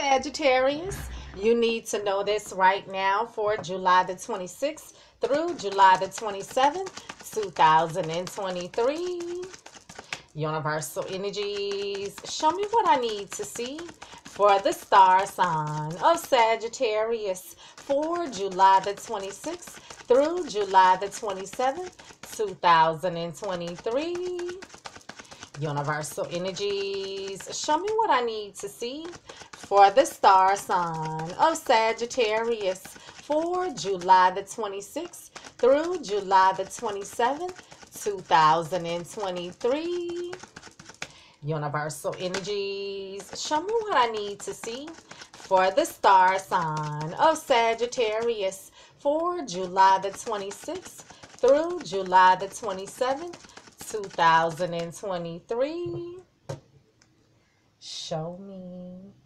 Sagittarius. You need to know this right now for July the 26th through July the 27th, 2023. Universal energies, show me what I need to see for the star sign of Sagittarius for July the 26th through July the 27th, 2023. Universal energies, show me what I need to see for the star sign of Sagittarius for July the 26th through July the 27th, 2023. Universal energies, show me what I need to see for the star sign of Sagittarius for July the 26th through July the 27th, 2023. Show me.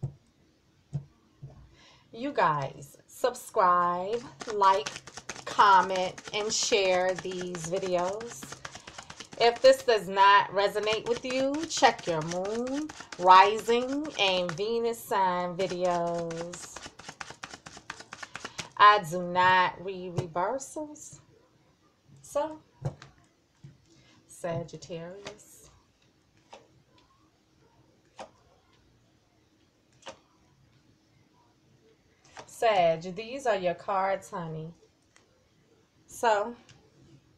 You guys, subscribe, like, comment, and share these videos. If this does not resonate with you, check your moon, rising, and Venus sign videos. I do not read reversals. So, Sagittarius. Sag, these are your cards, honey. So,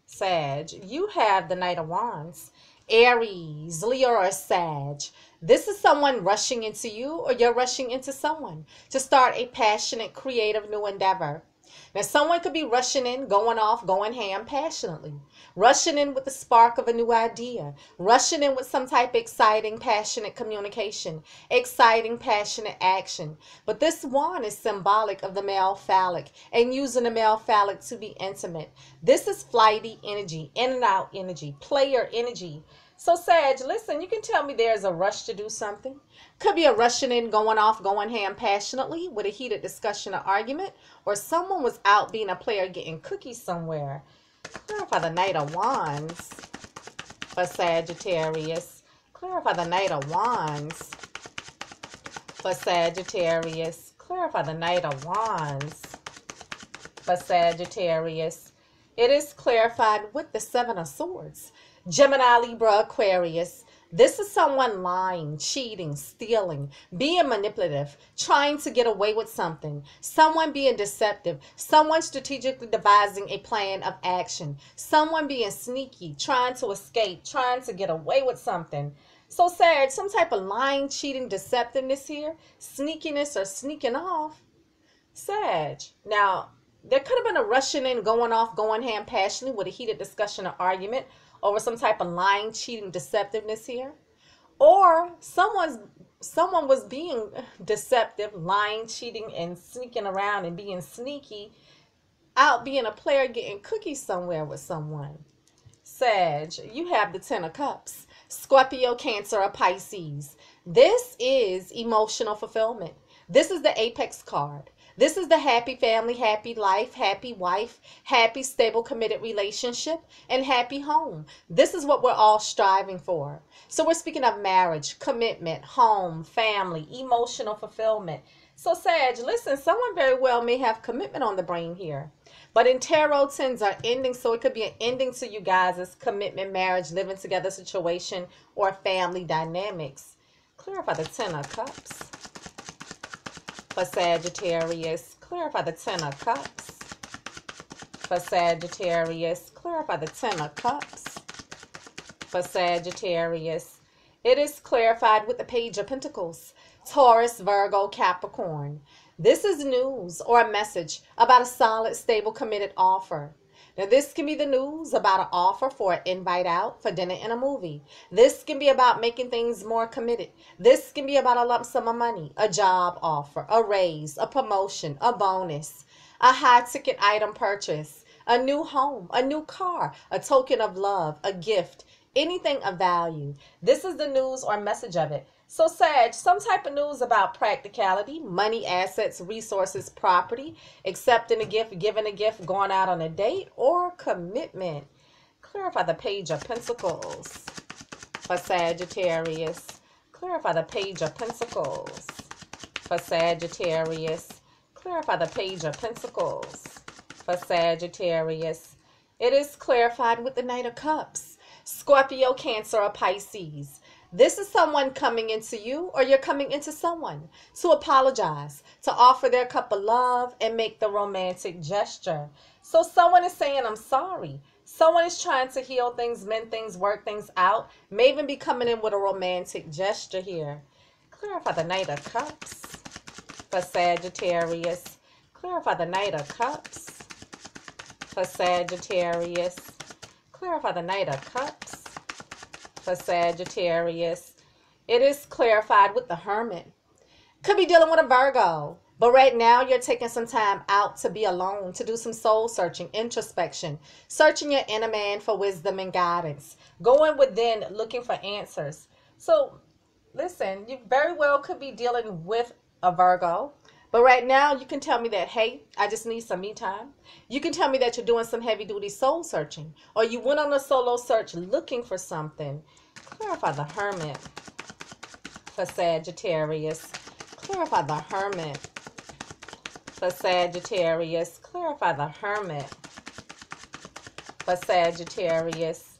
Sag, you have the Knight of Wands. Aries, Leo, or Sag. This is someone rushing into you, or you're rushing into someone to start a passionate, creative new endeavor. Now, someone could be rushing in, going off, going ham passionately, rushing in with the spark of a new idea, rushing in with some type of exciting, passionate communication, exciting, passionate action. But this wand is symbolic of the male phallic and using the male phallic to be intimate. This is flighty energy, in and out energy, player energy. So, Sag, listen, you can tell me there's a rush to do something. Could be a rushing in, going off, going ham passionately with a heated discussion or argument, or someone was out being a player getting cookies somewhere. Clarify the Knight of Wands for Sagittarius. Clarify the Knight of Wands for Sagittarius. Clarify the Knight of Wands for Sagittarius. It is clarified with the Seven of Swords. Gemini, Libra, Aquarius. This is someone lying, cheating, stealing, being manipulative, trying to get away with something, someone being deceptive, someone strategically devising a plan of action, someone being sneaky, trying to escape, trying to get away with something. So, Sag, some type of lying, cheating, deceptiveness here, sneakiness, or sneaking off. Sag. Now, there could have been a rushing in, going off, going ham passionately with a heated discussion or argument over some type of lying, cheating, deceptiveness here. Or someone's someone was being deceptive, lying, cheating, and sneaking around and being sneaky, out being a player getting cookies somewhere with someone. Sag, you have the Ten of Cups. Scorpio, Cancer, or Pisces. This is emotional fulfillment. This is the apex card. This is the happy family, happy life, happy wife, happy, stable, committed relationship, and happy home. This is what we're all striving for. So we're speaking of marriage, commitment, home, family, emotional fulfillment. So, Sag, listen, someone very well may have commitment on the brain here. But in tarot, tens are ending, so it could be an ending to you guys' commitment, marriage, living together situation, or family dynamics. Clarify the Ten of Cups for Sagittarius. Clarify the Ten of Cups for Sagittarius. Clarify the Ten of Cups for Sagittarius. It is clarified with the Page of Pentacles. Taurus, Virgo, Capricorn. This is news or a message about a solid, stable, committed offer. Now, this can be the news about an offer for an invite out for dinner and a movie. This can be about making things more committed. This can be about a lump sum of money, a job offer, a raise, a promotion, a bonus, a high ticket item purchase, a new home, a new car, a token of love, a gift, anything of value. This is the news or message of it. So, Sag, some type of news about practicality, money, assets, resources, property, accepting a gift, giving a gift, going out on a date, or commitment. Clarify the Page of Pentacles for Sagittarius. Clarify the Page of Pentacles for Sagittarius. Clarify the Page of Pentacles for Sagittarius. It is clarified with the Knight of Cups. Scorpio, Cancer, or Pisces. This is someone coming into you, or you're coming into someone to apologize, to offer their cup of love, and make the romantic gesture. So, someone is saying, I'm sorry. Someone is trying to heal things, mend things, work things out, may even be coming in with a romantic gesture here. Clarify the Knight of Cups for Sagittarius. Clarify the Knight of Cups for Sagittarius. Clarify the Knight of Cups for Sagittarius. It is clarified with the Hermit. Could be dealing with a Virgo. But right now, you're taking some time out to be alone, to do some soul searching, introspection, searching your inner man for wisdom and guidance, going within looking for answers. So, listen, you very well could be dealing with a Virgo. But right now, you can tell me that, hey, I just need some me time. You can tell me that you're doing some heavy duty soul searching, or you went on a solo search looking for something. Clarify the Hermit for Sagittarius. Clarify the Hermit for Sagittarius. Clarify the Hermit for Sagittarius.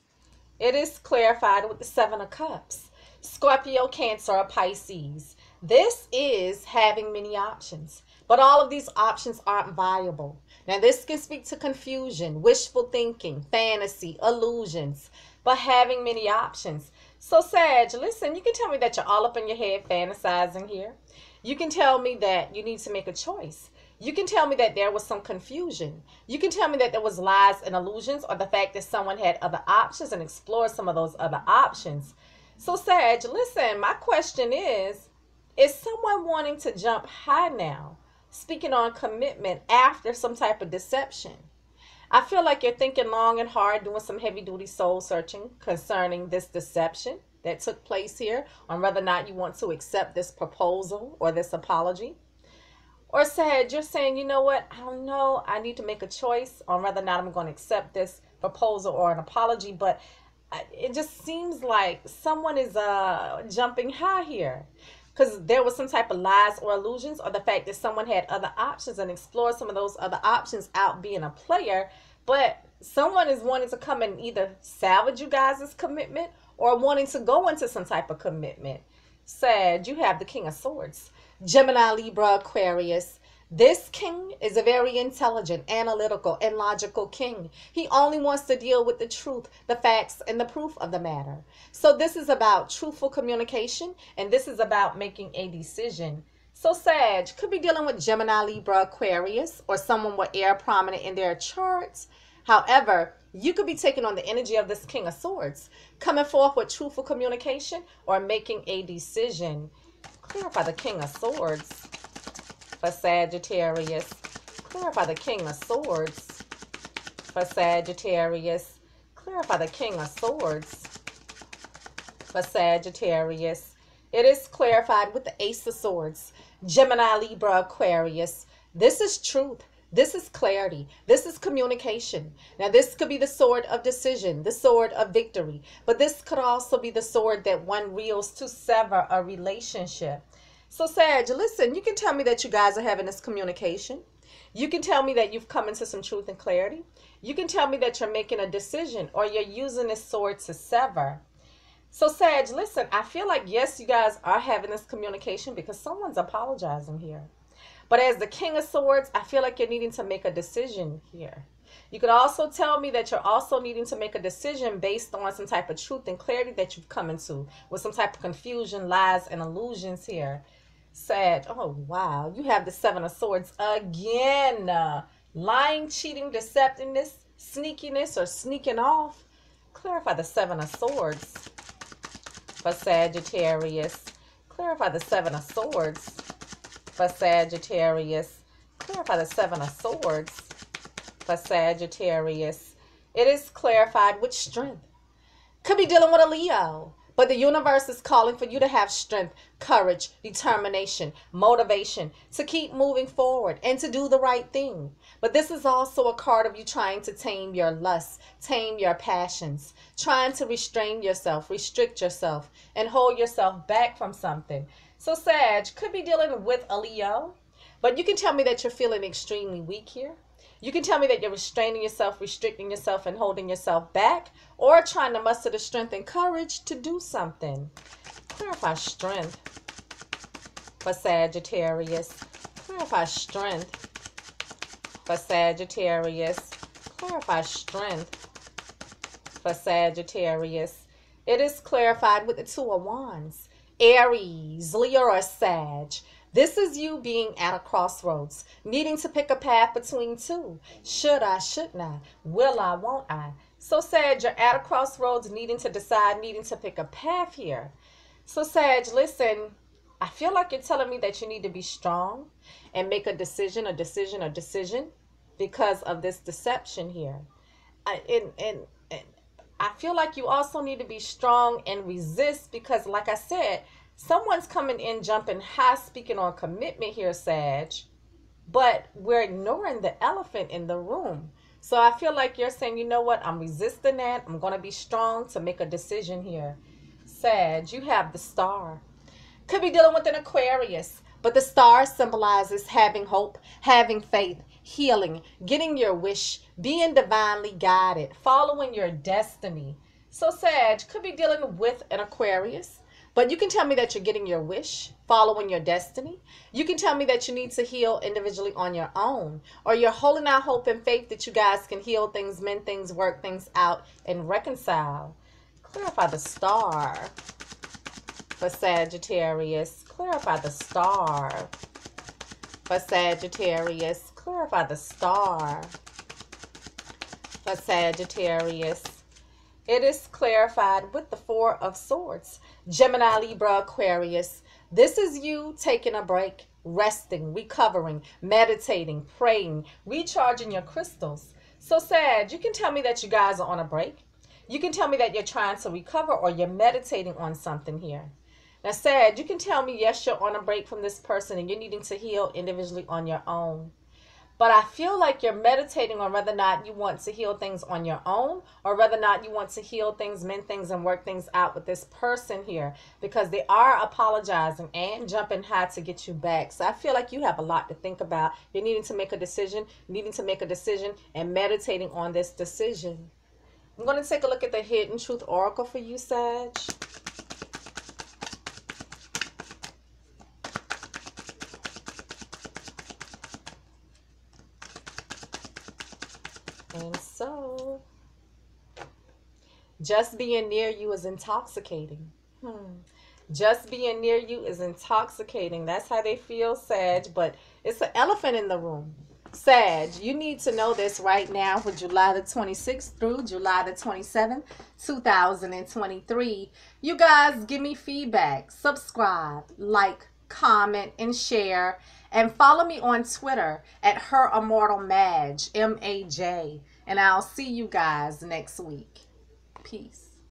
It is clarified with the Seven of Cups. Scorpio, Cancer, or Pisces. This is having many options, but all of these options aren't viable. Now, this can speak to confusion, wishful thinking, fantasy, illusions, but having many options. So, Sag, listen, you can tell me that you're all up in your head fantasizing here. You can tell me that you need to make a choice. You can tell me that there was some confusion. You can tell me that there was lies and illusions or the fact that someone had other options and explored some of those other options. So, Sag, listen, my question is is someone wanting to jump high now, speaking on commitment after some type of deception? I feel like you're thinking long and hard, doing some heavy duty soul searching concerning this deception that took place here on whether or not you want to accept this proposal or this apology. Or said, you're saying, you know what, I don't know, I need to make a choice on whether or not I'm going to accept this proposal or an apology, but it just seems like someone is uh jumping high here because there was some type of lies or illusions or the fact that someone had other options and explored some of those other options out being a player. But someone is wanting to come and either salvage you guys' commitment or wanting to go into some type of commitment. Sag you have the king of swords. Gemini libra aquarius this king is a very intelligent, analytical, and logical king. He only wants to deal with the truth, the facts, and the proof of the matter. So, this is about truthful communication, and this is about making a decision. So, Sag could be dealing with Gemini, Libra, Aquarius, or someone with air prominent in their charts. However, you could be taking on the energy of this King of Swords, coming forth with truthful communication or making a decision. Clarify the King of Swords for Sagittarius. Clarify the King of Swords for Sagittarius. Clarify the King of Swords for Sagittarius. It is clarified with the Ace of Swords. Gemini, Libra, Aquarius. This is truth. This is clarity. This is communication. Now, this could be the sword of decision, the sword of victory, but this could also be the sword that one wields to sever a relationship. So, Sag, listen, you can tell me that you guys are having this communication. You can tell me that you've come into some truth and clarity. You can tell me that you're making a decision or you're using this sword to sever. So, Sag, listen, I feel like, yes, you guys are having this communication because someone's apologizing here. But as the King of Swords, I feel like you're needing to make a decision here. You could also tell me that you're also needing to make a decision based on some type of truth and clarity that you've come into with some type of confusion, lies, and illusions here said, oh, wow, you have the Seven of Swords again. Lying, cheating, deceptiveness, sneakiness, or sneaking off. Clarify the Seven of Swords for Sagittarius. Clarify the Seven of Swords for Sagittarius. Clarify the Seven of Swords for Sagittarius. It is clarified with strength. Could be dealing with a Leo. But the universe is calling for you to have strength, courage, determination, motivation to keep moving forward and to do the right thing. But this is also a card of you trying to tame your lust, tame your passions, trying to restrain yourself, restrict yourself, and hold yourself back from something. So, Sag could be dealing with a Leo, but you can tell me that you're feeling extremely weak here. You can tell me that you're restraining yourself, restricting yourself, and holding yourself back, or trying to muster the strength and courage to do something. Clarify strength for Sagittarius. Clarify strength for Sagittarius. Clarify strength for Sagittarius. It is clarified with the Two of Wands. Aries, Leo, or Sag. This is you being at a crossroads, needing to pick a path between two. Should I, shouldn't I? Will I, won't I? So, Sag, you're at a crossroads, needing to decide, needing to pick a path here. So, Sag, listen, I feel like you're telling me that you need to be strong and make a decision, a decision, a decision because of this deception here. I, and, and, and I feel like you also need to be strong and resist because, like I said, someone's coming in jumping high speaking on commitment here sag but we're ignoring the elephant in the room. So i feel like you're saying you know what? I'm resisting that. I'm going to be strong to make a decision here. Sag you have the star. Could be dealing with an aquarius but the star symbolizes having hope having faith healing getting your wish being divinely guided following your destiny. So sag could be dealing with an aquarius but you can tell me that you're getting your wish, following your destiny. You can tell me that you need to heal individually on your own, or you're holding out hope and faith that you guys can heal things, mend things, work things out, and reconcile. Clarify the star for Sagittarius. Clarify the star for Sagittarius. Clarify the star for Sagittarius. It is clarified with the Four of Swords. Gemini, Libra, Aquarius. This is you taking a break, resting, recovering, meditating, praying, recharging your crystals. So, Sag. you can tell me that you guys are on a break. You can tell me that you're trying to recover or you're meditating on something here. Now, Sag, you can tell me, yes, you're on a break from this person and you're needing to heal individually on your own. But I feel like you're meditating on whether or not you want to heal things on your own or whether or not you want to heal things, mend things, and work things out with this person here because they are apologizing and jumping high to get you back. So I feel like you have a lot to think about. You're needing to make a decision, needing to make a decision, and meditating on this decision. I'm going to take a look at the Hidden Truth Oracle for you, Sag. And so, just being near you is intoxicating. Hmm. Just being near you is intoxicating. That's how they feel, Sag. But it's an elephant in the room. Sag, you need to know this right now for July the 26th through July the 27th, 2023. You guys give me feedback, subscribe, like, comment, and share. And follow me on Twitter at Her Immortal Maj, M A J. And I'll see you guys next week. Peace.